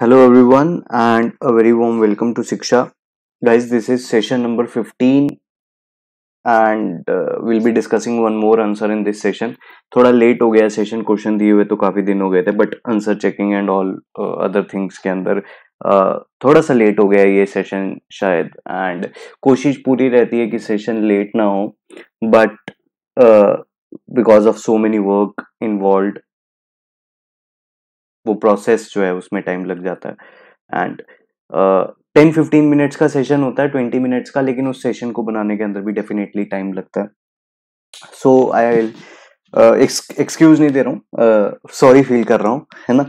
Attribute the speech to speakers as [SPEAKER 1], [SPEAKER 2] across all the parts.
[SPEAKER 1] Hello everyone and a very warm welcome to Shiksha guys this is session number 15 and will be discussing one more answer in this session थोड़ा late हो गया session question दिए हुए तो काफ़ी दिन हो गए थे but answer checking and all other things के अंदर uh, थोड़ा सा लेट हो गया ये सेशन शायद एंड कोशिश पूरी रहती है कि सेशन लेट ना हो but because of so many work involve वो प्रोसेस जो है उसमें टाइम लग जाता है। एंड टेन फिफ्टीन मिनट्स का सेशन होता है ट्वेंटी मिनट्स का लेकिन उस सेशन को बनाने के अंदर भी डेफिनेटली टाइम लगता है। सो आई एक्सक्यूज नहीं दे रहा हूँ सॉरी फील कर रहा हूँ है ना?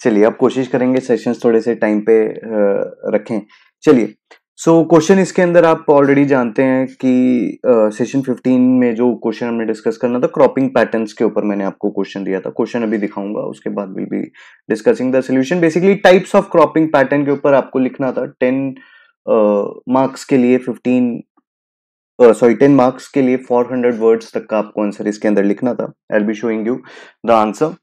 [SPEAKER 1] चलिए अब कोशिश करेंगे सेशंस थोड़े से टाइम पे uh, रखें। चलिए सो so, क्वेश्चन इसके अंदर आप ऑलरेडी जानते हैं कि सेशन uh, 15 में जो क्वेश्चन हमने डिस्कस करना था क्रॉपिंग पैटर्न्स के ऊपर मैंने आपको क्वेश्चन दिया था। क्वेश्चन अभी दिखाऊँगा उसके बाद will be discussing the solution basically types of cropping pattern के ऊपर आपको लिखना था। टेन मार्क्स uh, के लिए फिफ्टीन सॉरी टेन मार्क्स के लिए फोर हंड्रेड वर्ड्स तक का आपको आंसर इसके अंदर लिखना था। I be showing you the answer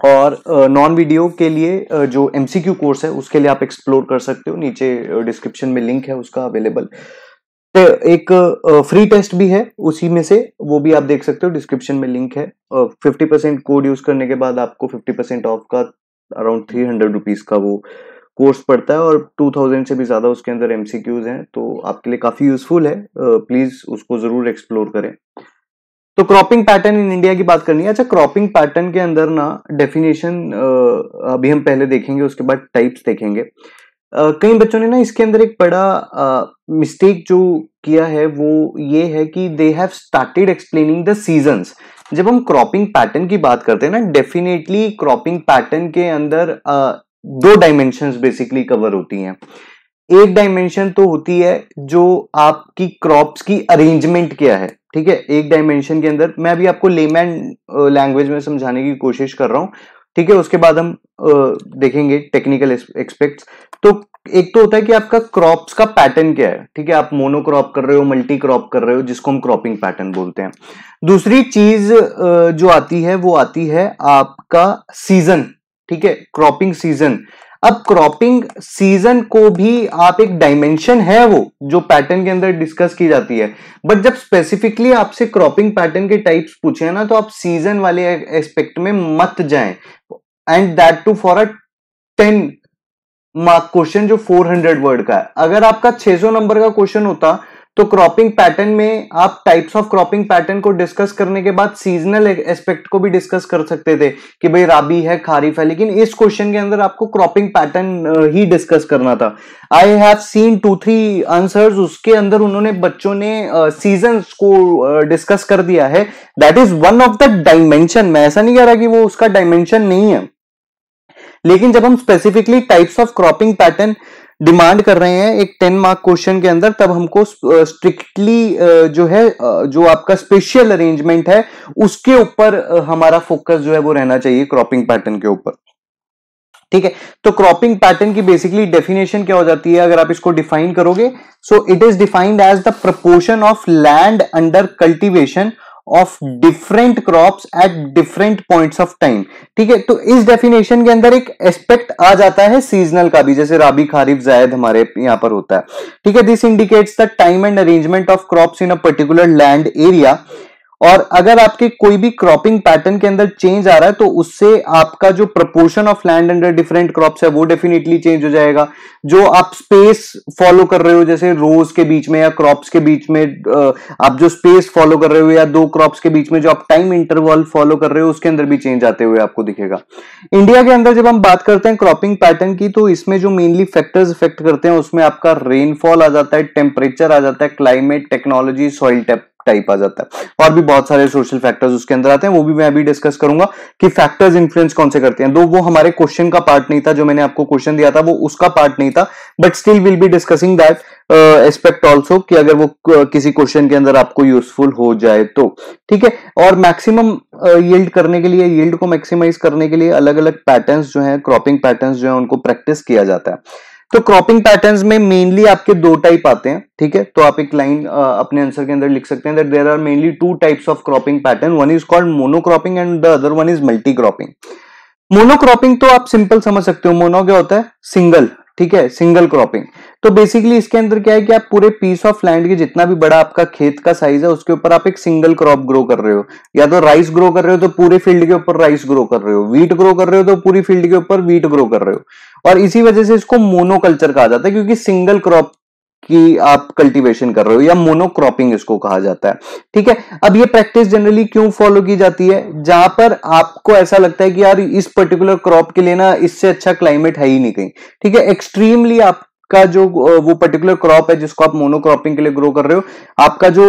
[SPEAKER 1] और नॉन वीडियो के लिए जो एमसीक्यू कोर्स है, उसके लिए आप एक्सप्लोर कर सकते हो। नीचे डिस्क्रिप्शन में लिंक है, उसका अवेलेबल एक फ्री टेस्ट भी है, उसी में से वो भी आप देख सकते हो डिस्क्रिप्शन में लिंक है। फिफ्टी परसेंट कोड यूज़ करने के बाद आपको फिफ्टी परसेंट ऑफ़ का अराउंड थ्री हंड्रेड रुपीज़ का वो कोर्स पड़ता है और टू थाउज़ेंड से भी ज़्यादा उसके अंदर एमसीक्यूज हैं तो आपके लिए काफ़ी यूजफुल है। प्लीज़ उसको ज़रूर एक्सप्लोर करें। तो क्रॉपिंग पैटर्न इन इंडिया की बात करनी है। अच्छा क्रॉपिंग पैटर्न के अंदर ना डेफिनेशन अभी हम पहले देखेंगे उसके बाद टाइप्स देखेंगे। कई बच्चों ने ना इसके अंदर एक बड़ा मिस्टेक जो किया है वो ये है कि they have started explaining the seasons जब हम क्रॉपिंग पैटर्न की बात करते हैं ना डेफिनेटली क्रॉपिंग पैटर्न के अंदर आ, दो डायमेंशंस बेसिकली कवर होती हैं। एक डायमेंशन तो होती है जो आपकी क्रॉप्स की अरेंजमेंट क्या है, ठीक है? एक डायमेंशन के अंदर मैं अभी आपको लेमैन लैंग्वेज में समझाने की कोशिश कर रहा हूँ, ठीक है? उसके बाद हम देखेंगे टेक्निकल एक्सपेक्ट्स तो एक तो होता है कि आपका क्रॉप्स का पैटर्न क्या है, ठीक है? आप मोनोक्रॉप कर रहे हो मल्टी क्रॉप कर रहे हो, जिसको हम क्रॉपिंग पैटर्न बोलते हैं। दूसरी चीज़ जो आती है, वो आती है आपका सीज़न ठीक है? क्रॉपिंग सीज़न अब क्रॉपिंग सीज़न को भी आप एक डायमेंशन है वो, जो पैटर्न के अंदर डिस्कस की जाती है। बट जब स्पेसिफिकली आपसे क्रॉपिंग पैटर्न के टाइप्स पूछे ना तो आप सीज़न वाले एस्पेक्ट में मत जाएँ। And that too for a ten mark question जो 400 वर्ड का है। अगर आपका 600 नंबर का क्वेश्चन होता तो क्रॉपिंग पैटर्न में आप टाइप्स ऑफ़ क्रॉपिंग पैटर्न को डिस्कस करने के बाद सीजनल एस्पेक्ट को भी डिस्कस कर सकते थे कि भाई राबी है खारिफ है लेकिन इस क्वेश्चन के अंदर आपको क्रॉपिंग पैटर्न ही डिस्कस करना था। I have seen two three answers उसके अंदर उन्होंने बच्चों ने सीज़न uh, को डिस्कस uh, कर दिया है। That is one of the dimension मैं ऐसा नहीं कह रहा कि वो उसका डायमेंशन नहीं है। लेकिन जब हम specifically types of cropping pattern demand कर रहे हैं एक टेन मार्क क्वेश्चन के अंदर, तब हमको स्ट्रिक्टली जो है जो आपका स्पेशल अरेंजमेंट है, उसके ऊपर हमारा फोकस जो है वो रहना चाहिए क्रॉपिंग पैटर्न के ऊपर। ठीक है? तो क्रॉपिंग पैटर्न की बेसिकली डेफिनेशन क्या हो जाती है, अगर आप इसको डिफाइन करोगे so it is defined as the proportion of land under cultivation of different crop at different point of time ठीक है? तो इस डेफिनेशन के अंदर एक एस्पेक्ट आ जाता है सीजनल का भी, जैसे राबी खारिफ जायद हमारे यहाँ पर होता है। ठीक है? This indicates the time and arrangement of crop in a particular land area और अगर आपके कोई भी क्रॉपिंग पैटर्न के अंदर चेंज आ रहा है तो उससे आपका जो proportion of land under different crops है, वो डेफिनेटली चेंज हो जाएगा। जो आप स्पेस फॉलो कर रहे हो, जैसे रोज के बीच में या क्रॉप्स के बीच में आप जो स्पेस फॉलो कर रहे हो या दो क्रॉप्स के बीच में जो आप टाइम इंटरवल फॉलो कर रहे हो, उसके अंदर भी चेंज आते हुए आपको दिखेगा। इंडिया के अंदर जब हम बात करते हैं क्रॉपिंग पैटर्न की तो इसमें जो मेनली फैक्टर्स इफ़ेक्ट करते हैं, उसमें आपका रेनफॉल आ जाता है टेम्परेचर आ जाता है climate technology soil tape type आ जाता है। और भी बहुत सारे सोशल फैक्टर्स उसके अंदर आते हैं, वो भी मैं अभी डिस्कस करूँगा कि फैक्टर्स इन्फ्लुएंस कौन से करते हैं। दो, वो हमारे क्वेश्चन का पार्ट नहीं था, जो मैंने आपको क्वेश्चन दिया था, वो उसका पार्ट नहीं था but still will be discussing that aspect also कि अगर वो किसी क्वेश्चन के अंदर आपको यूजफुल हो जाए तो। ठीक है? और मैक्सिमम यील्ड करने के लिए यील्ड को मैक्सिमाइज करने के लिए अलग अलग पैटर्न्स जो है क्रॉपिंग पैटर्न्स जो है, उनको प्रैक्टिस किया जाता है। तो क्रॉपिंग पैटर्न्स में मेनली आपके दो टाइप आते हैं, ठीक है? तो आप एक लाइन अपने आंसर के अंदर लिख सकते हैं there are mainly two types of cropping pattern one is called monocropping and the other one is multi cropping monocropping तो आप सिंपल समझ सकते हो मोनो क्या होता है? सिंगल ठीक है सिंगल क्रॉपिंग तो बेसिकली इसके अंदर क्या है कि आप पूरे पीस ऑफ़ लैंड के जितना भी बड़ा आपका खेत का साइज़ है, उसके ऊपर आप एक सिंगल क्रॉप ग्रो कर रहे हो। या तो राइस ग्रो कर रहे हो तो पूरे फ़ील्ड के ऊपर राइस ग्रो कर रहे हो। वीट ग्रो कर रहे हो तो पूरी फ़ील्ड के ऊपर वीट ग्रो कर रहे हो। और इसी वजह से इसको मोनोकल्चर कहा जाता है, क्योंकि सिंगल क्रॉप की आप कल्टीवेशन कर रहे हो, या मोनोक्रॉपिंग इसको कहा जाता है। ठीक है? अब ये प्रैक्टिस जनरली क्यों फॉलो की जाती है? जहाँ पर आपको ऐसा लगता है कि यार, इस पर्टिकुलर क्रॉप के लिए ना, इससे अच्छा क्लाइमेट है ही नहीं कहीं। ठीक है? एक्सट्रीमली आप का जो वो पर्टिकुलर क्रॉप है, जिसको आप मोनोक्रॉपिंग के लिए ग्रो कर रहे हो, आपका जो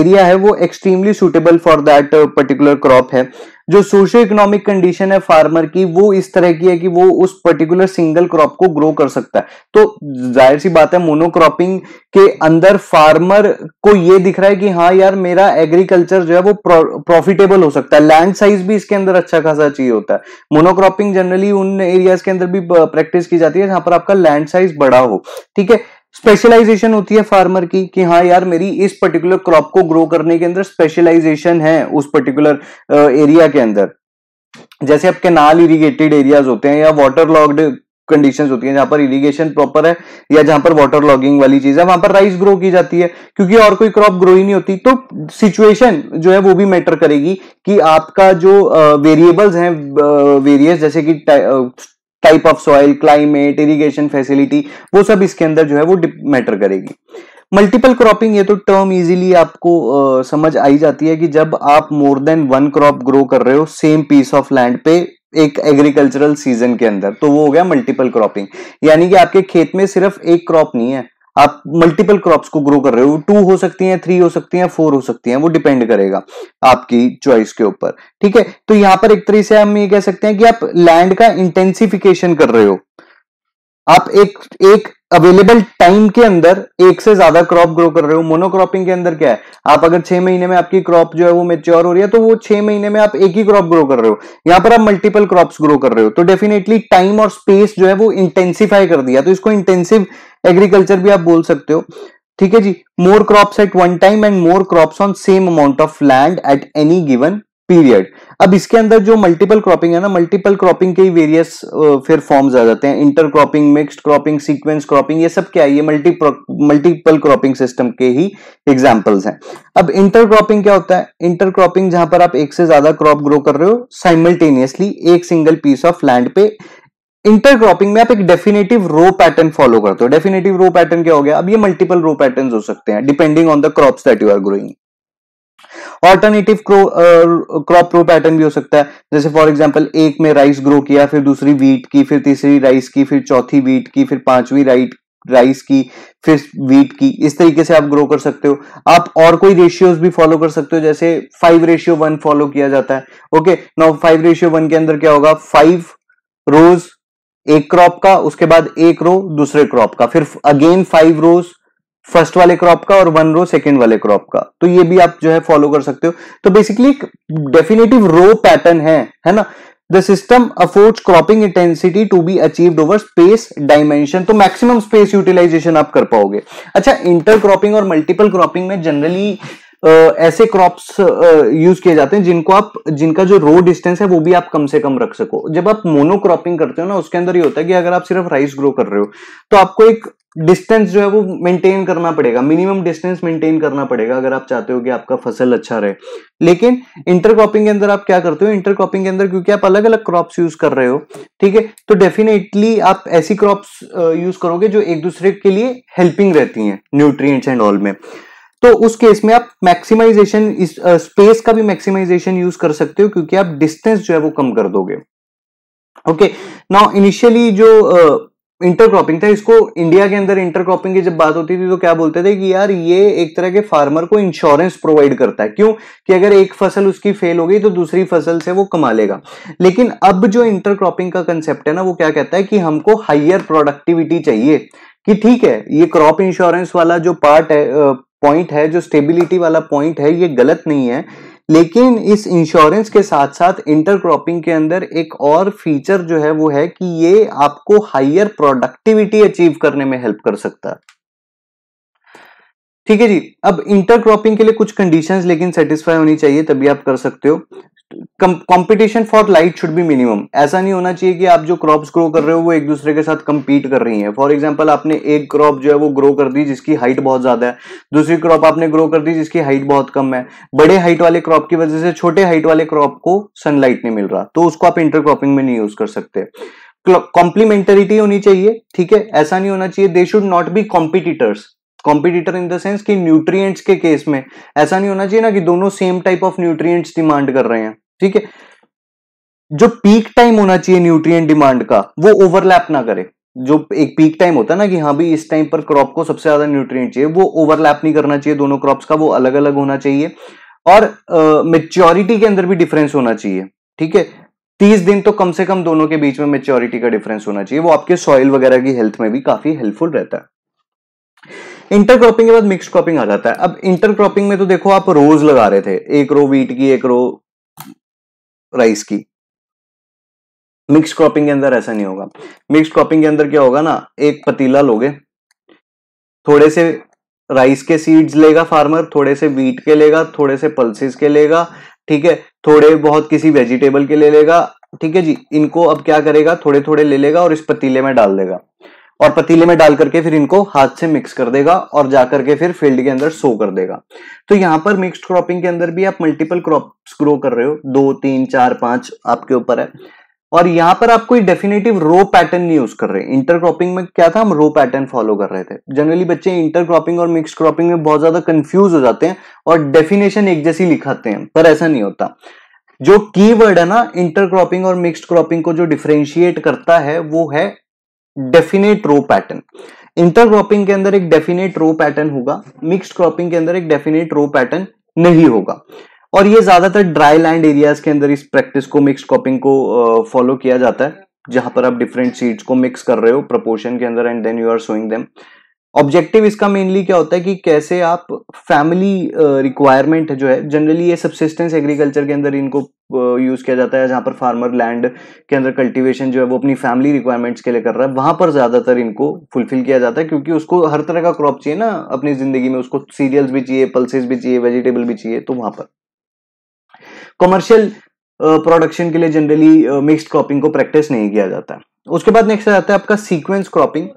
[SPEAKER 1] एरिया है, वो extremely suitable for that particular crop है। जो सोशो इकोनॉमिक कंडीशन है फार्मर की, वो इस तरह की है कि वो उस पर्टिकुलर सिंगल क्रॉप को ग्रो कर सकता है। तो ज़ाहिर सी बात है मोनोक्रॉपिंग के अंदर फार्मर को ये दिख रहा है कि हाँ यार, मेरा एग्रीकल्चर जो है वो प्रॉफिटेबल हो सकता है। लैंड साइज़ भी इसके अंदर अच्छा खासा चाहिए होता है। मोनोक्रॉपिंग जनरली उन एरियाज़ के अंदर भी प्रैक्टिस की जाती है जहाँ पर आपका लैंड साइज़ बड़ा हो। ठीक है? स्पेशलाइजेशन होती है फार्मर की कि हाँ यार मेरी इस पर्टिकुलर क्रॉप को ग्रो करने के अंदर स्पेशलाइजेशन है उस पर्टिकुलर एरिया के अंदर। जैसे अब कैनाल इरिगेटेड एरियाज़ होते हैं या वाटर लॉग्ड कंडीशंस होती है, जहाँ पर इरिगेशन प्रॉपर है या जहाँ पर वाटर लॉगिंग वाली चीज़ है, वहाँ पर राइस ग्रो की जाती है। क्योंकि और कोई क्रॉप ग्रो ही नहीं होती तो सिचुएशन जो है वो भी मैटर करेगी कि आपका जो वेरिएबल्स हैं वेरियस जैसे कि type of soil climate irrigation facility वो सब इसके अंदर जो है वो मैटर करेगी। मल्टीपल क्रॉपिंग ये तो टर्म इजीली आपको आ, समझ आई जाती है कि जब आप more than one crop grow कर रहे हो सेम पीस ऑफ़ लैंड पे एक एग्रीकल्चरल सीज़न के अंदर तो वो हो गया मल्टीपल क्रॉपिंग यानी कि आपके खेत में सिर्फ़ एक क्रॉप नहीं है आप मल्टीपल क्रॉप्स को ग्रो कर रहे हो टू हो सकती हैं थ्री हो सकती हैं फोर हो सकती हैं, वो डिपेंड करेगा आपकी चॉइस के ऊपर। ठीक है? तो यहाँ पर एक तरह से हम ये कह सकते हैं कि आप लैंड का इंटेंसिफिकेशन कर रहे हो। आप एक एक अवेलेबल टाइम के अंदर एक से ज़्यादा क्रॉप ग्रो कर रहे हो। मोनोक्रॉपिंग के अंदर क्या है? आप अगर छह महीने में आपकी क्रॉप जो है वो मेच्योर हो रही है तो वो छह महीने में आप एक ही क्रॉप ग्रो कर रहे हो। यहाँ पर आप मल्टीपल क्रॉप्स ग्रो कर रहे हो। तो डेफिनेटली टाइम और स्पेस जो है वो इंटेंसिफाई कर दिया। तो इसको इंटेंसिव एग्रीकल्चर भी आप बोल सकते हो। ठीक है जी? More crops at one time and more crops on same amount of land at any given period अब इसके अंदर जो मल्टीपल क्रॉपिंग है ना मल्टीपल क्रॉपिंग के ही वेरियस फिर फॉर्म्स आ जाते हैं. Inter cropping mixed cropping sequence cropping ये सब क्या है? ये मल्टी मल्टीपल क्रॉपिंग सिस्टम के ही एग्जांपल्स हैं. अब इंटर क्रॉपिंग क्या होता है? इंटर क्रॉपिंग जहाँ पर आप एक से ज़्यादा क्रॉप ग्रो कर रहे हो साइमल्टेनियसली एक सिंगल पीस ऑफ़ लैंड पे इंटर क्रॉपिंग में आप एक डेफिनेटिव रो पैटर्न फॉलो करते हो. डेफिनेटिव रो पैटर्न क्या हो गया? अब ये मल्टीपल रो पैटर्न हो सकते हैं depending on the crops that you are growing alternative crop row pattern भी हो सकता है। जैसे फॉर एग्ज़ाम्पल एक में राइस ग्रो किया, फिर दूसरी वीट की, फिर तीसरी राइस की, फिर चौथी वीट की, फिर पांचवी राइट राइस की, फिर वीट की। इस तरीके से आप ग्रो कर सकते हो। आप और कोई रेशियोज भी फॉलो कर सकते हो, जैसे फाइव रेशियो वन फॉलो किया जाता है। Okay now five ratio one के अंदर क्या होगा? फाइव रोज एक क्रॉप का, उसके बाद एक रो दूसरे क्रॉप का। फिर अगेन फाइव रोज फ़र्स्ट वाले क्रॉप का और वन रो सेकेंड वाले क्रॉप का। तो ये भी आप जो है फॉलो कर सकते हो। तो बेसिकली एक डेफिनेटिव रो पैटर्न है है ना? The system affords cropping intensity to be achieved over space dimension तो मैक्सिमम स्पेस यूटिलाइजेशन आप कर पाओगे। अच्छा इंटर क्रॉपिंग और मल्टीपल क्रॉपिंग में जनरली ऐसे क्रॉप्स यूज़ किए जाते हैं जिनको आप, जिनका जो रो डिस्टेंस है वो भी आप कम से कम रख सको। जब आप मोनोक्रॉपिंग करते हो ना, उसके अंदर ये होता है कि अगर आप सिर्फ़ राइस ग्रो कर रहे हो तो आपको एक डिस्टेंस जो है वो मेंटेन करना पड़ेगा। मिनिमम डिस्टेंस मेंटेन करना पड़ेगा अगर आप चाहते हो कि आपका फ़सल अच्छा रहे। लेकिन इंटरक्रॉपिंग के अंदर आप क्या करते हो? इंटरक्रॉपिंग के अंदर क्योंकि आप अलग अलग क्रॉप्स यूज़ कर रहे हो, ठीक है? तो डेफिनेटली आप ऐसी क्रॉप्स यूज़ करोगे जो एक दूसरे के लिए हेल्पिंग रहती हैं न्यूट्रिएंट्स एंड ऑल में। तो उस केस में आप मैक्सिमाइजेशन स्पेस का भी मैक्सिमाइजेशन यूज़ कर सकते हो क्योंकि आप डिस्टेंस जो है वो कम कर दोगे। ओके नाउ इनिशियली जो इंटरक्रॉपिंग था, इसको इंडिया के अंदर इंटरक्रॉपिंग की जब बात होती थी तो क्या बोलते थे कि यार, ये एक तरह के फार्मर को इंश्योरेंस प्रोवाइड करता है। क्यों? कि अगर एक फ़सल उसकी फेल हो गई तो दूसरी फ़सल से वो कमा लेगा। लेकिन अब जो इंटरक्रॉपिंग का कंसेप्ट है ना, वो क्या कहता है कि हमको हाइयर प्रोडक्टिविटी चाहिए। कि ठीक है, ये क्रॉप इंश्योरेंस वाला जो पार्ट है पॉइंट है, जो स्टेबिलिटी वाला पॉइंट है, ये गलत नहीं है। लेकिन इस इंश्योरेंस के साथ साथ इंटरक्रॉपिंग के अंदर एक और फीचर जो है वो है कि ये आपको हाइयर प्रोडक्टिविटी अचीव करने में हेल्प कर सकता है। ठीक है जी, अब इंटरक्रॉपिंग के लिए कुछ कंडीशंस लेकिन सेटिस्फाई होनी चाहिए तभी आप कर सकते हो। Competition for light should be minimum ऐसा नहीं होना चाहिए कि आप जो क्रॉप्स ग्रो कर रहे हो, वो एक दूसरे के साथ कंपीट कर रही हैं। फॉर एग्जांपल आपने एक क्रॉप जो है, वो ग्रो कर दी जिसकी हाइट बहुत ज़्यादा है। दूसरी क्रॉप आपने ग्रो कर दी जिसकी हाइट बहुत कम है। बड़े हाइट वाले क्रॉप की वजह से छोटे हाइट वाले क्रॉप को सनलाइट नहीं मिल रहा। तो उसको आप इंटरक्रॉपिंग में नहीं यूज़ कर सकते। कॉम्प्लीमेंटरिटी होनी चाहिए, ठीक है? ऐसा नहीं होना चाहिए। They should not be competitors competitor in the sense कि न्यूट्रिएंट्स के केस में ऐसा नहीं होना चाहिए ना कि दोनों same type of nutrients demand कर रहे हैं ठीक है? जो पीक टाइम होना चाहिए न्यूट्रिएंट डिमांड का वो ओवरलैप ना करे। जो एक पीक टाइम होता है ना कि हाँ भी इस टाइम पर क्रॉप को सबसे ज़्यादा न्यूट्रिएंट चाहिए वो ओवरलैप नहीं करना चाहिए दोनों क्रॉप्स का वो अलग अलग होना चाहिए। और मेच्योरिटी uh, के अंदर भी डिफरेंस होना चाहिए ठीक है? तीस दिन तो कम से कम दोनों के बीच में मेच्योरिटी का डिफरेंस होना चाहिए वो आपके सॉइल वगैरह की हेल्थ में भी काफ़ी हेल्पफुल रहता है। इंटरक्रॉपिंग के बाद मिक्स क्रॉपिंग आ जाता है। अब इंटरक्रॉपिंग में तो देखो आप रोज लगा रहे थे, एक रो वीट की, एक रो राइस की। मिक्स क्रॉपिंग के अंदर ऐसा नहीं होगा। मिक्स क्रॉपिंग के अंदर क्या होगा ना, एक पतीला लोगे, थोड़े से राइस के सीड्स लेगा फार्मर थोड़े से वीट के लेगा, थोड़े से पल्सेस के लेगा, ठीक है, थोड़े बहुत किसी वेजिटेबल के ले लेगा, ठीक है जी, इनको अब क्या करेगा थोड़े थोड़े ले लेगा और इस पतीले में डाल देगा। और पतीले में डाल करके फिर इनको हाथ से मिक्स कर देगा और जाकर के फिर फ़ील्ड के अंदर सो कर देगा। तो यहाँ पर मिक्स्ड क्रॉपिंग के अंदर भी आप मल्टीपल क्रॉप्स ग्रो कर रहे हो। दो, तीन, चार, पाँच आपके ऊपर है। और यहाँ पर आप कोई डेफिनेटिव रो पैटर्न नहीं यूज़ कर रहे। इंटर क्रॉपिंग में क्या था? हम रो पैटर्न फॉलो कर रहे थे। जनरली बच्चे इंटर क्रॉपिंग और मिक्स क्रॉपिंग में बहुत ज़्यादा कंफ्यूज हो जाते हैं और डेफिनेशन एक जैसी लिखाते हैं, पर ऐसा नहीं होता। जो कीवर्ड है ना इंटर क्रॉपिंग और मिक्स्ड क्रॉपिंग को जो डिफ्रेंशिएट करता है, वो है definite row pattern inter cropping के अंदर एक डेफिनेट रो पैटर्न होगा मिक्स्ड क्रॉपिंग के अंदर एक डेफिनेट रो पैटर्न नहीं होगा। और ये ज़्यादातर ड्राई लैंड एरियाज़ के अंदर इस प्रैक्टिस को मिक्स क्रॉपिंग को फॉलो किया जाता है, जहाँ पर आप डिफरेंट सीड्स को मिक्स कर रहे हो प्रपोर्शन के अंदर and then you are sowing them objective इसका मेनली क्या होता है कि कैसे आप फैमिली रिक्वायरमेंट जो है जनरली ये सब्सिस्टेंस एग्रीकल्चर के अंदर इनको यूज़ किया जाता है, जहाँ पर फार्मर लैंड के अंदर कल्टीवेशन जो है वो अपनी फैमिली रिक्वायरमेंट्स के लिए कर रहा है, वहाँ पर ज़्यादातर इनको फुलफिल किया जाता है, क्योंकि उसको हर तरह का क्रॉप चाहिए ना, अपनी ज़िंदगी में, उसको सीरियल्स भी चाहिए पल्सेस भी चाहिए वेजिटेबल भी चाहिए तो वहाँ पर। कमर्शियल प्रोडक्शन के लिए जनरली मिक्स्ड क्रॉपिंग को प्रैक्टिस नहीं किया जाता उसके बाद नेक्स्ट आता है आपका सीक्वेंस क्रॉपिंग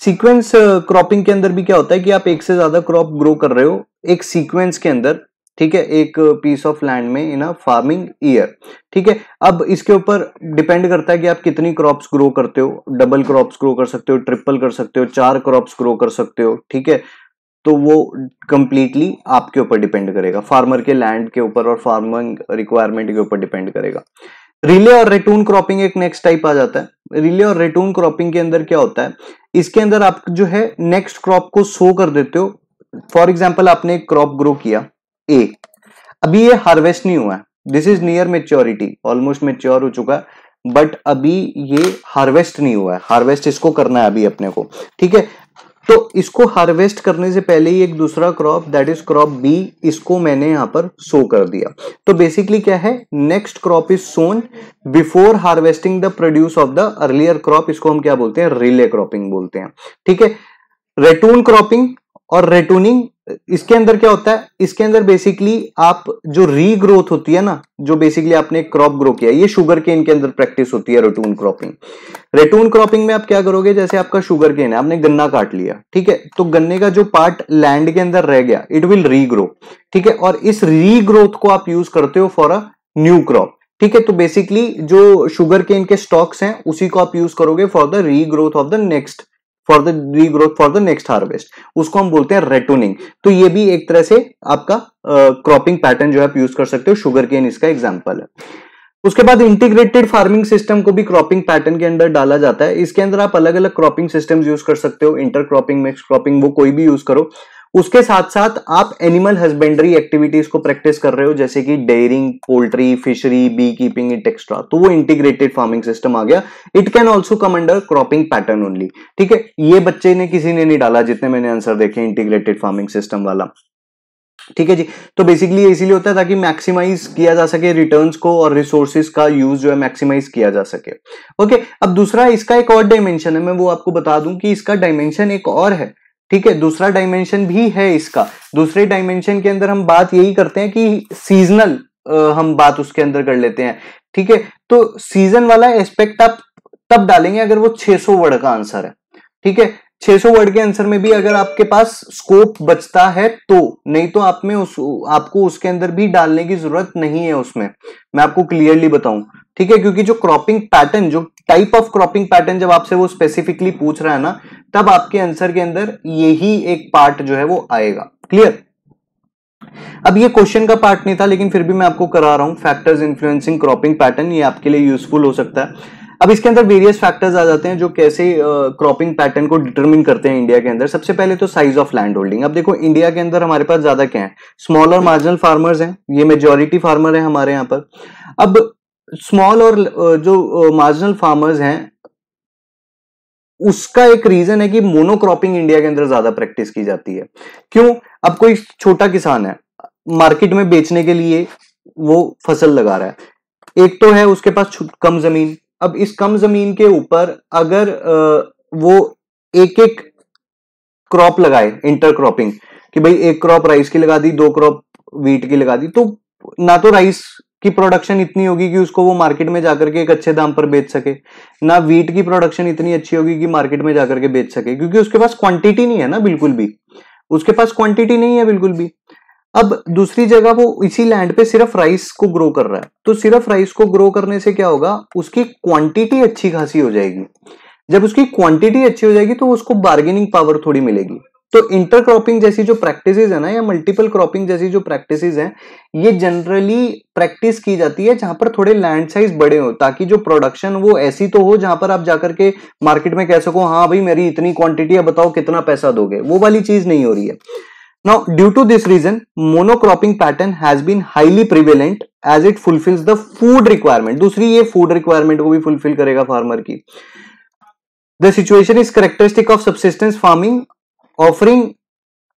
[SPEAKER 1] सीक्वेंस क्रॉपिंग के अंदर भी क्या होता है कि आप एक से ज़्यादा क्रॉप ग्रो कर रहे हो, एक सीक्वेंस के अंदर, ठीक है, एक पीस ऑफ़ लैंड में इन अ फ़ार्मिंग ईयर ठीक है? अब इसके ऊपर डिपेंड करता है कि आप कितनी क्रॉप्स ग्रो करते हो डबल क्रॉप्स ग्रो कर सकते हो ट्रिपल कर सकते हो, चार क्रॉप्स ग्रो कर सकते हो, ठीक है? तो वो कंप्लीटली आपके ऊपर डिपेंड करेगा फार्मर के लैंड के ऊपर और फ़ार्मिंग रिक्वायरमेंट के ऊपर डिपेंड करेगा। रिले और रेटून क्रॉपिंग एक नेक्स्ट टाइप आ जाता है। रिले और रेटून क्रॉपिंग के अंदर क्या होता है? इसके अंदर आप जो है नेक्स्ट क्रॉप को सो कर देते हो। फॉर एग्ज़ाम्पल आपने क्रॉप ग्रो किया ए अभी ये हार्वेस्ट नहीं हुआ है। This is near maturity almost mature हो चुका है। बट अभी ये हार्वेस्ट नहीं हुआ है। हार्वेस्ट इसको करना है अभी अपने को। ठीक है? तो इसको हार्वेस्ट करने से पहले ही एक दूसरा crop that is crop B इसको मैंने यहाँ पर सो कर दिया। तो बेसिकली क्या है? Next crop is sown before harvesting the produce of the earlier crop इसको हम क्या बोलते हैं? रिले क्रॉपिंग बोलते हैं। ठीक है? रेटून क्रॉपिंग और रेटूनिंग इसके अंदर क्या होता है? इसके अंदर बेसिकली आप जो रीग्रोथ होती है ना, जो बेसिकली आपने क्रॉप ग्रो किया, ये शुगर केन के अंदर प्रैक्टिस होती है रेटून क्रॉपिंग रेटून क्रॉपिंग में आप क्या करोगे? जैसे आपका शुगर केन है, आपने गन्ना काट लिया, ठीक है? तो गन्ने का जो पार्ट लैंड के अंदर रह गया इट विल रीग्रो ठीक है? और इस रीग्रोथ को आप यूज़ करते हो फॉर अ न्यू क्रॉप ठीक है? तो बेसिकली जो शुगर केन के स्टॉक्स हैं, उसी को आप यूज़ करोगे for the regrowth of the next for the regrowth for the next harvest उसको हम बोलते हैं रेटूनिंग तो ये भी एक तरह से आपका क्रॉपिंग uh, पैटर्न जो है आप यूज़ कर सकते हो शुगर केन इसका एग्ज़ाम्पल है. उसके बाद इंटीग्रेटेड फ़ार्मिंग सिस्टम को भी क्रॉपिंग पैटर्न के अंदर डाला जाता है. इसके अंदर आप अलग अलग क्रॉपिंग सिस्टम यूज़ कर सकते हो. इंटर क्रॉपिंग मिक्स क्रॉपिंग वो कोई भी यूज़ करो. उसके साथ साथ आप एनिमल हस्बेंड्री एक्टिविटीज़ को प्रैक्टिस कर रहे हो, जैसे कि dairying poultry fishery bee keeping et cetera तो वो इंटीग्रेटेड फ़ार्मिंग सिस्टम आ गया। It can also come under cropping pattern only ठीक है? ये बच्चे ने किसी ने नहीं डाला, जितने मैंने आंसर देखे इंटीग्रेटेड फ़ार्मिंग सिस्टम वाला। ठीक है जी? तो बेसिकली इसीलिए होता है ताकि मैक्सिमाइज किया जा सके रिटर्न्स को और रिसोर्सेज का यूज़ जो है मैक्सिमाइज किया जा सके। ओके अब दूसरा, इसका एक और डायमेंशन है, मैं वो आपको बता दूँ कि इसका डायमेंशन एक और है। ठीक है, दूसरा डायमेंशन भी है इसका। दूसरे डायमेंशन के अंदर हम बात यही करते हैं कि सीजनल हम बात उसके अंदर कर लेते हैं। ठीक है तो सीज़न वाला एस्पेक्ट आप तब डालेंगे अगर वो 600 वर्ड का आंसर है। ठीक है 600 वर्ड के आंसर में भी अगर आपके पास स्कोप बचता है तो नहीं तो आप में उस, आपको उसके अंदर भी डालने की ज़रूरत नहीं है उसमें। मैं आपको क्लियरली बताऊँ। ठीक है, क्योंकि जो क्रॉपिंग पैटर्न जो टाइप ऑफ़ क्रॉपिंग पैटर्न जब आपसे वो स्पेसिफिकली पूछ रहा है ना तब आपके आंसर के अंदर यही एक पार्ट जो है वो आएगा। क्लियर अब ये क्वेश्चन का पार्ट नहीं था लेकिन फिर भी मैं आपको करा रहा हूँ। फैक्टर्स इन्फ्लुएंसिंग क्रॉपिंग पैटर्न ये आपके लिए यूजफुल हो सकता है। अब इसके अंदर वेरियस फैक्टर्स आ जाते हैं जो कैसे क्रॉपिंग uh, पैटर्न को डिटरमिन करते हैं इंडिया के अंदर। सबसे पहले तो साइज़ ऑफ़ लैंड होल्डिंग अब देखो इंडिया के अंदर हमारे पास ज़्यादा क्या है? स्मॉल और मार्जिनल फार्मर्स हैं। ये मेजोरिटी फार्मर है हमारे यहाँ पर। अब स्मॉल और जो मार्जिनल फार्मर्स हैं उसका एक रीजन है कि मोनोक्रॉपिंग इंडिया के अंदर ज़्यादा प्रैक्टिस की जाती है। क्यों? अब कोई छोटा किसान है मार्केट में बेचने के लिए वो फ़सल लगा रहा है। एक तो है उसके पास कम ज़मीन। अब इस कम ज़मीन के ऊपर अगर वो एक एक क्रॉप लगाए इंटर क्रॉपिंग कि भाई एक क्रॉप राइस की लगा दी, दो क्रॉप वीट की लगा दी तो ना तो राइस की प्रोडक्शन इतनी होगी कि उसको वो मार्केट में जाकर के एक अच्छे दाम पर बेच सके। ना वीट की प्रोडक्शन इतनी अच्छी होगी कि मार्केट में जाकर के बेच सके, क्योंकि उसके पास क्वांटिटी नहीं है ना बिल्कुल भी। उसके पास क्वांटिटी नहीं है बिल्कुल भी। अब दूसरी जगह वो इसी लैंड पे सिर्फ़ राइस को ग्रो कर रहा है। तो सिर्फ़ राइस को ग्रो करने से क्या होगा? उसकी क्वांटिटी अच्छी खासी हो जाएगी। जब उसकी क्वांटिटी अच्छी हो जाएगी तो उसको बार्गेनिंग पावर थोड़ी मिलेगी। तो इंटरक्रॉपिंग जैसी जो प्रैक्टिस है ना, या मल्टीपल क्रॉपिंग जैसी जो प्रैक्टिसेज हैं, ये जनरली प्रैक्टिस की जाती है जहाँ पर थोड़े लैंड साइज़ बड़े हो, ताकि जो प्रोडक्शन वो ऐसी तो हो जहाँ पर आप जाकर के मार्केट में कह सको हाँ भाई, मेरी इतनी क्वांटिटी है, बताओ कितना पैसा दोगे? वो वाली चीज़ नहीं हो रही है। Now due to this reason monocropping pattern has been highly prevalent as it fulfils the food requirement दूसरी ये फ़ूड रिक्वायरमेंट को भी फुलफिल करेगा फार्मर की। The situation is characteristic of subsistence farming offering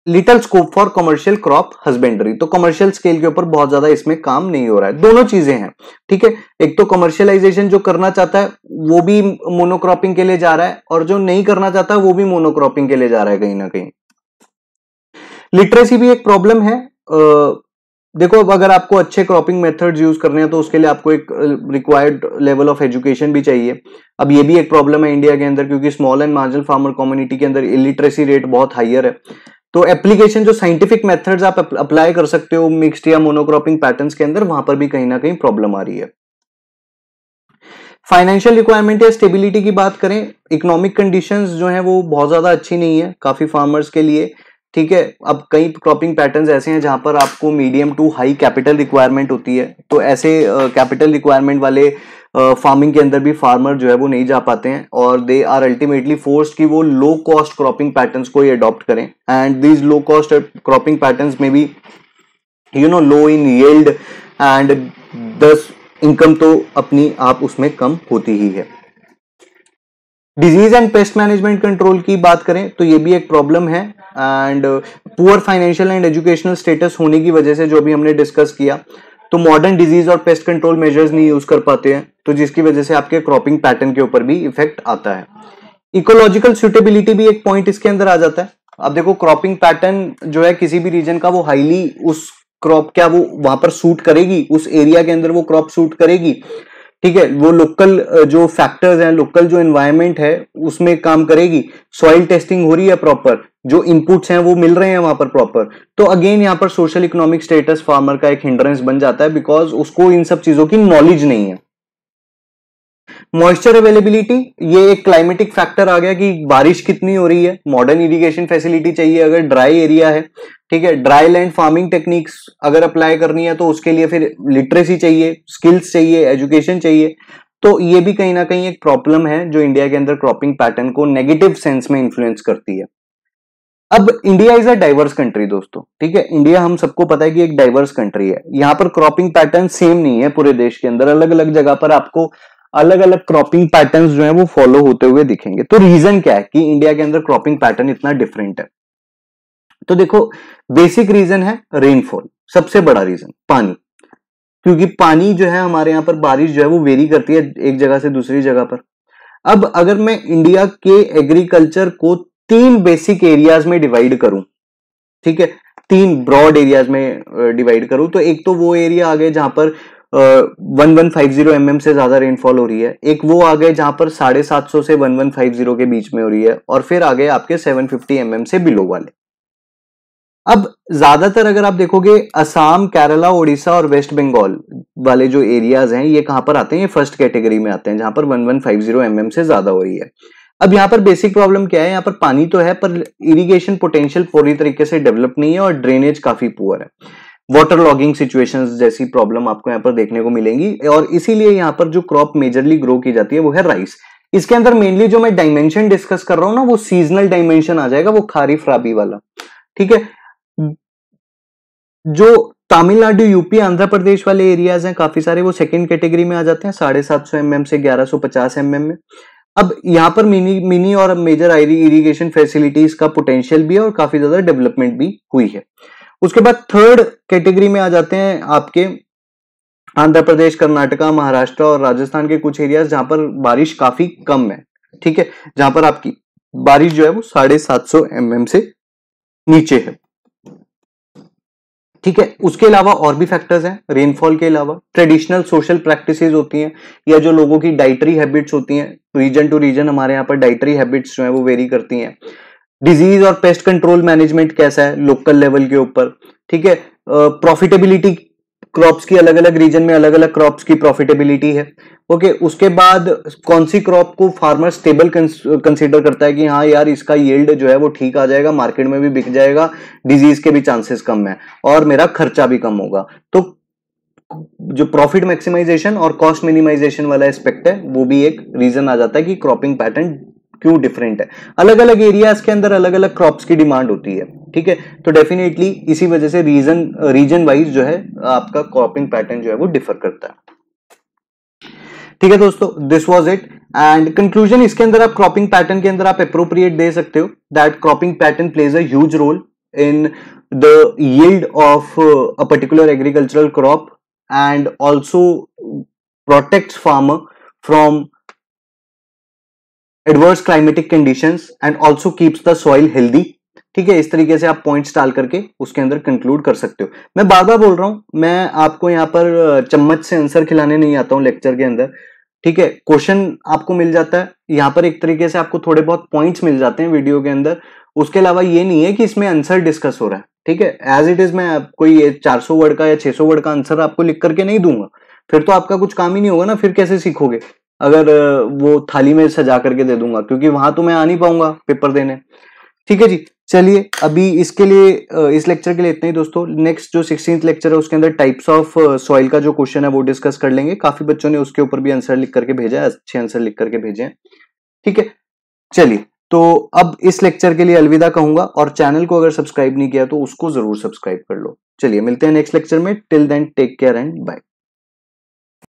[SPEAKER 1] little scope for commercial crop husbandry तो commercial scale के ऊपर बहुत ज़्यादा इसमें काम नहीं हो रहा है। दोनों चीज़ें हैं, ठीक है? एक तो कमर्शियलाइजेशन जो करना चाहता है, वो भी मोनोक्रॉपिंग के लिए जा रहा है और जो नहीं करना चाहता वो भी मोनोक्रॉपिंग के लिए जा रहा है कहीं ना कहीं। लिटरेसी भी एक प्रॉब्लम है। देखो, अब अगर आपको अच्छे क्रॉपिंग मेथड्स यूज़ करने हैं तो उसके लिए आपको एक रिक्वायर्ड लेवल ऑफ़ एजुकेशन भी चाहिए। अब ये भी एक प्रॉब्लम है इंडिया के अंदर, क्योंकि small and marginal farmer community के अंदर इलिटरेसी रेट बहुत हाइयर है। तो एप्लीकेशन जो साइंटिफिक मेथड्स आप अप्लाई कर सकते हो मिक्सड या मोनोक्रॉपिंग पैटर्न्स के अंदर, वहाँ पर भी कहीं ना कहीं प्रॉब्लम आ रही है। फाइनेंशियल रिक्वायरमेंट या स्टेबिलिटी की बात करें इकोनॉमिक कंडीशंस जो है, वो बहुत ज़्यादा अच्छी नहीं है, काफ़ी फार्मर्स के लिए। ठीक है अब कई क्रॉपिंग पैटर्न्स ऐसे हैं जहाँ पर आपको medium to high capital requirement होती है। तो ऐसे कैपिटल uh, रिक्वायरमेंट वाले फ़ार्मिंग uh, के अंदर भी फार्मर जो है वो नहीं जा पाते हैं और दे आर अल्टीमेटली फोर्स कि वो लो कॉस्ट क्रॉपिंग पैटर्न्स को ही अडॉप्ट करें। And these low cost cropping patterns में भी you know low in yield and thus income तो अपनी आप उसमें कम होती ही है। Disease and pest management control की बात करें तो ये भी एक प्रॉब्लम है। And poor financial and educational status होने की वजह से जो भी हमने डिस्कस किया तो मॉडर्न डिज़ीज़ और पेस्ट कंट्रोल मेजर्स नहीं यूज़ कर पाते हैं तो जिसकी वजह से आपके क्रॉपिंग पैटर्न के ऊपर भी इफ़ेक्ट आता है। इकोलॉजिकल सुटेबिलिटी भी एक पॉइंट इसके अंदर आ जाता है। अब देखो क्रॉपिंग पैटर्न जो है किसी भी रीजन का, वो हाईली उस क्रॉप क्या, वो वहाँ पर सूट करेगी, उस एरिया के अंदर वो क्रॉप सूट करेगी। ठीक है, वो लोकल जो फैक्टर्स हैं लोकल जो एनवायरमेंट है, उसमें काम करेगी। सॉइल टेस्टिंग हो रही है प्रॉपर जो इनपुट्स हैं वो मिल रहे हैं वहाँ पर प्रॉपर तो अगेन यहाँ पर सोशल इकोनॉमिक स्टेटस फार्मर का एक हिंड्रेंस बन जाता है बिकॉज़ उसको इन सब चीज़ों की नॉलेज नहीं है। मॉइस्चर अवेलेबिलिटी ये एक क्लाइमेटिक फैक्टर आ गया कि बारिश कितनी हो रही है। मॉडर्न इरिगेशन फैसिलिटी चाहिए अगर ड्राई एरिया है, ठीक है? ड्राई लैंड फ़ार्मिंग टेक्निक्स अगर अप्लाई करनी है तो उसके लिए फिर लिटरेसी चाहिए स्किल्स चाहिए एजुकेशन चाहिए। तो ये भी कहीं ना कहीं एक प्रॉब्लम है जो इंडिया के अंदर क्रॉपिंग पैटर्न को नेगेटिव सेंस में इन्फ्लुएंस करती है। अब India is a diverse country दोस्तों। ठीक है? इंडिया हम सबको पता है कि एक डाइवर्स कंट्री है। यहाँ पर क्रॉपिंग पैटर्न सेम नहीं है पूरे देश के अंदर। अलग अलग जगह पर आपको अलग अलग क्रॉपिंग पैटर्न्स जो है वो फॉलो होते हुए दिखेंगे। तो रीजन क्या है कि इंडिया के अंदर क्रॉपिंग पैटर्न इतना डिफरेंट है? तो देखो बेसिक रीजन है रेनफॉल सबसे बड़ा रीजन पानी। क्योंकि पानी जो है हमारे यहाँ पर बारिश जो है वो वेरी करती है एक जगह से दूसरी जगह पर। अब अगर मैं इंडिया के एग्रीकल्चर को तीन बेसिक एरियाज़ में डिवाइड करूँ, ठीक है? तीन ब्रॉड एरियाज़ में डिवाइड करूँ तो एक तो वो एरिया आ गए जहाँ पर one one five zero M M से ज़्यादा रेनफॉल हो रही है, एक वो आ गए जहाँ पर साढ़े सात सौ से वन वन फाइव ज़ीरो के बीच में हो रही है, और फिर आ गए आपके सेवन फिफ्टी एम एम से बिलो वाले। अब ज़्यादातर अगर आप देखोगे, असम, केरला, ओडिशा और वेस्ट बंगाल वाले जो एरियाज़ हैं, ये कहाँ पर आते हैं? ये फ़र्स्ट कैटेगरी में आते हैं, जहाँ पर one one five zero M M से ज़्यादा हो रही है। अब यहाँ पर बेसिक प्रॉब्लम क्या है? यहाँ पर पानी तो है, पर इरिगेशन पोटेंशियल पूरी तरीके से डेवलप नहीं है और ड्रेनेज काफ़ी पुअर है। वाटर लॉगिंग सिचुएशंस जैसी प्रॉब्लम आपको यहाँ पर देखने को मिलेंगी। और इसीलिए यहाँ पर जो क्रॉप मेजरली ग्रो की जाती है, वो है राइस इसके अंदर मेनली जो मैं डायमेंशन डिस्कस कर रहा हूँ ना, वो सीजनल डायमेंशन आ जाएगा, वो खारिफ, राबी वाला। ठीक है? जो तमिलनाडु यूपी आंध्र प्रदेश वाले एरियाज़ हैं, काफ़ी सारे, वो सेकंड कैटेगरी में आ जाते हैं, साढ़े सात सौ एम से ग्यारह सौ पचास एम में। अब यहाँ पर मिनी मिनी और मेजर इरिगेशन फैसिलिटीज़ का पोटेंशियल भी है और काफ़ी ज़्यादा डेवलपमेंट भी हुई है। उसके बाद थर्ड कैटेगरी में आ जाते हैं आपके आंध्र प्रदेश, कर्नाटका, महाराष्ट्र और राजस्थान के कुछ एरियाज़ जहाँ पर बारिश काफ़ी कम है, ठीक है? जहाँ पर आपकी बारिश जो है वो साढ़े सात सौ एम से नीचे है। ठीक है? उसके अलावा और भी फैक्टर्स हैं रेनफॉल के अलावा। ट्रेडिशनल सोशल प्रैक्टिसेस होती हैं, या जो लोगों की डाइटरी हैबिट्स होती हैं रीजन टू रीजन हमारे यहाँ पर डाइटरी हैबिट्स जो है, वो वेरी करती हैं। डिज़ीज़ और पेस्ट कंट्रोल मैनेजमेंट कैसा है लोकल लेवल के ऊपर? ठीक है? प्रॉफिटेबिलिटी क्रॉप्स की अलग अलग रीजन में अलग अलग क्रॉप्स की प्रॉफिटेबिलिटी है। ओके okay, उसके बाद कौन सी क्रॉप को फार्मर स्टेबल कंसीडर करता है कि हाँ यार इसका यील्ड जो है वो ठीक आ जाएगा मार्केट में भी बिक जाएगा डिज़ीज़ के भी चांसेस कम है और मेरा खर्चा भी कम होगा। तो जो प्रॉफिट मैक्सिमाइजेशन और कॉस्ट मिनिमाइजेशन वाला एस्पेक्ट है वो भी एक रीजन आ जाता है कि क्रॉपिंग पैटर्न क्यों डिफरेंट है? अलग अलग एरियाज़ के अंदर अलग अलग क्रॉप्स की डिमांड होती है, ठीक है? तो डेफिनेटली इसी वजह से रीजन रीजन वाइज जो है, आपका क्रॉपिंग पैटर्न जो है वो डिफर करता है। ठीक है दोस्तों this was it and conclusion इसके अंदर आप क्रॉपिंग पैटर्न के अंदर आप अप्रोप्रिएट दे सकते हो। That cropping pattern plays a huge role in the yield of a particular agricultural crop and also protect farmer from adverse climatic conditions and also keeps the soil healthy ठीक है, इस तरीके से आप पॉइंट्स डाल करके उसके अंदर कंक्लूड कर सकते हो। मैं बार बार बोल रहा हूँ, मैं आपको यहाँ पर चम्मच से आंसर खिलाने नहीं आता हूँ लेक्चर के अंदर। ठीक है क्वेश्चन आपको मिल जाता है। यहाँ पर एक तरीके से आपको थोड़े बहुत पॉइंट्स मिल जाते हैं वीडियो के अंदर। उसके अलावा ये नहीं है कि इसमें आंसर डिस्कस हो रहा है। ठीक है एज इट इज़ मैं कोई ये 400 वर्ड का या 600 वर्ड का आंसर आपको लिख करके नहीं दूँगा। फिर तो आपका कुछ काम ही नहीं होगा ना, फिर कैसे सीखोगे? अगर वो थाली में सजा करके दे दूँगा, क्योंकि वहाँ तो मैं आ नहीं पाऊँगा पेपर देने। ठीक है जी, चलिए, अभी इसके लिए इस लेक्चर के लिए इतना ही दोस्तों। नेक्स्ट जो सिक्सटीन लेक्चर है, उसके अंदर टाइप्स ऑफ़ सॉइल का जो क्वेश्चन है, वो डिस्कस कर लेंगे। काफ़ी बच्चों ने उसके ऊपर भी आंसर लिख करके भेजा है, अच्छे आंसर लिख करके भेजे हैं। ठीक है, चलिए तो अब इस लेक्चर के लिए अलविदा कहूँगा, और चैनल को अगर सब्सक्राइब नहीं किया तो उसको ज़रूर सब्सक्राइब कर लो। चलिए, मिलते हैं नेक्स्ट लेक्चर में। Till then take care and bye